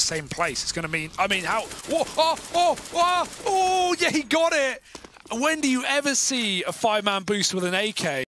the same place. It's going to mean, I mean, how, oh, oh, oh, oh, oh, yeah, he got it. When do you ever see a five-man boost with an AK?